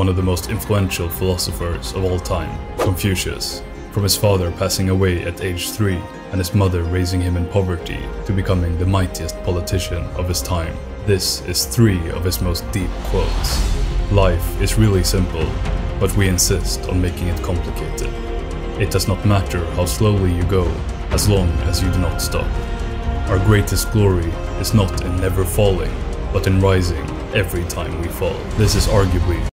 one of the most influential philosophers of all time, Confucius. From his father passing away at age 3 and his mother raising him in poverty to becoming the mightiest politician of his time. This is three of his most deep quotes. Life is really simple, but we insist on making it complicated. It does not matter how slowly you go, as long as you do not stop. Our greatest glory is not in never falling, but in rising every time we fall. This is arguably